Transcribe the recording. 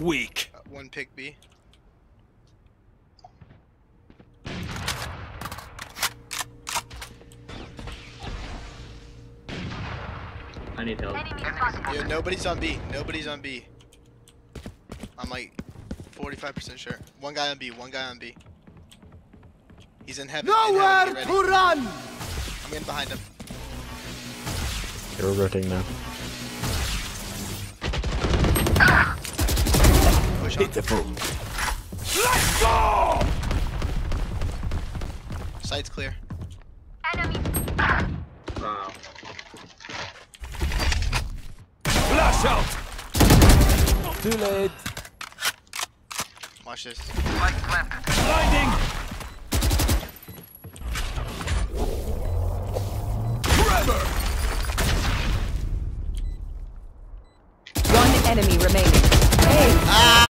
Weak. Uh, one pick B. I need help. Yeah, nobody's on B. Nobody's on B. I'm like 45% sure. One guy on B. One guy on B. He's in heaven. in Nowhere heaven. To run. I'm in behind him. They're rotating now. Pitiful. Let's go. Site's clear. Enemy. Wow. Flash out. Too late. Watch this. Blinding. Forever. One enemy remaining.